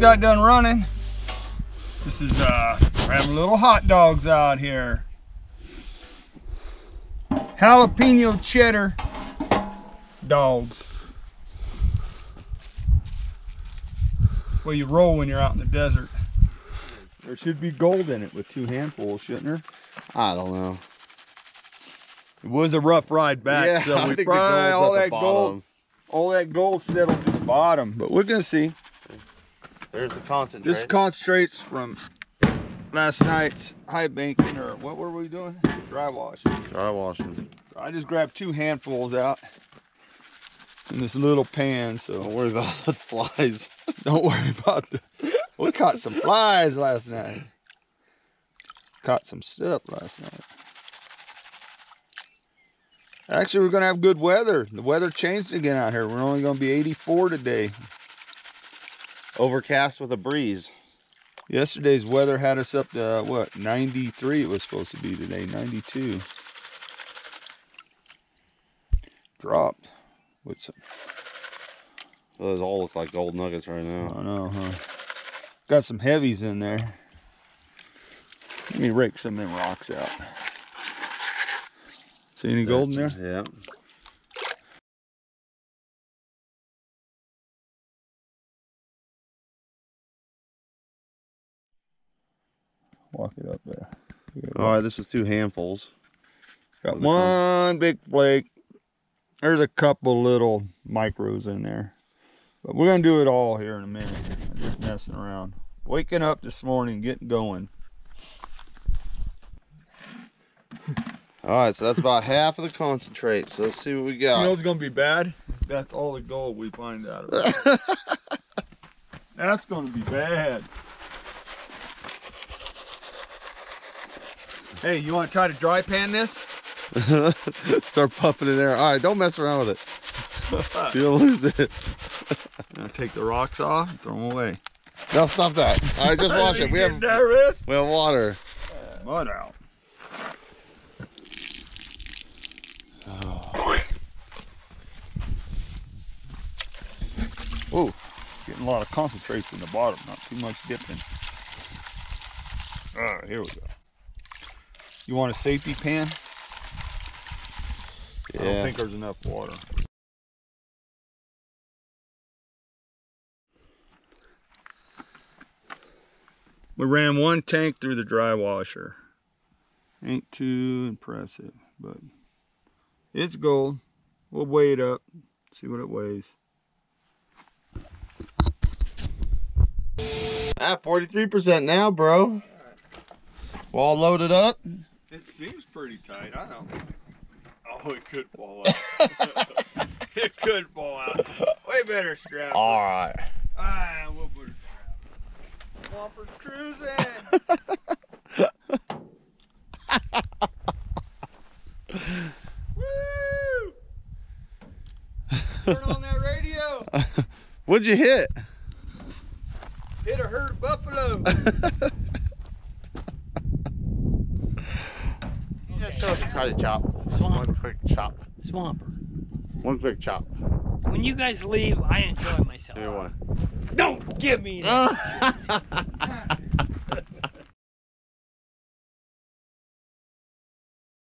got done running. This is uh, we're having little hot dogs out here. Jalapeno cheddar dogs. Well, you roll when you're out in the desert. There should be gold in it with two handfuls, shouldn't there? I don't know. It was a rough ride back, yeah, so we probably all that the gold, all that gold settled to the bottom. But we're gonna see. There's the concentrate. This concentrates from last night's high banking, or what were we doing? Dry washing. Dry washing. I just grabbed two handfuls out in this little pan, so Don't worry about the flies. don't worry about the. We caught some flies last night. Caught some stuff last night. Actually, we're gonna have good weather. The weather changed again out here. We're only gonna be 84 today. Overcast with a breeze. Yesterday's weather had us up to uh, what 93 it was supposed to be today 92 dropped What's some Those all look like gold nuggets right now. don't know huh got some heavies in there let me rake some of them rocks out see any gold in there Yeah. Walk it up there All right, this is two handfuls. got Other one big flake there's a couple little micros in there but we're gonna do it all here in a minute I'm just messing around waking up this morning getting going All right, so that's about half of the concentrate. So let's see what we got. You know got. it's gonna be bad? That's all the gold we find out of it. That's gonna be bad. Hey, you wanna try to dry pan this? Start puffing in there. All right, don't mess around with it. You'll lose it. Now take the rocks off, throw them away. No, stop that. All right, just watch it. We have nervous. we have water. Mud out. Oh, getting a lot of concentrates in the bottom, not too much dipping. All right, here we go. You want a safety pan? I don't think there's enough water. We ran one tank through the dry washer. Ain't too impressive, but it's gold. We'll weigh it up, see what it weighs. At 43% now, bro. We all loaded up. It seems pretty tight. I don't. Oh, it could fall out. it could fall out. Way better scrap. All right. Ah, we'll put it scrap. Whopper's cruising. Woo! Turn on that radio. What'd you hit? Hit a herd buffalo. Us how to chop. One quick chop. Swamper. One quick chop. When you guys leave, I enjoy myself. Here one. Don't give me that.